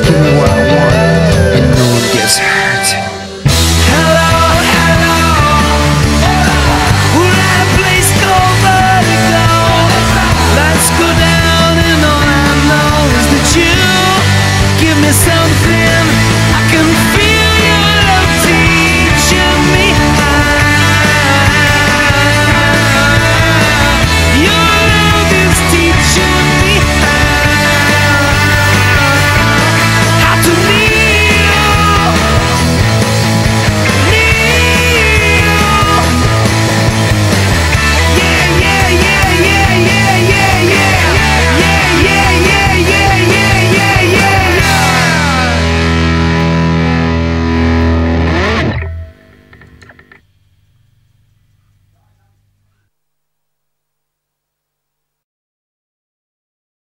give me one.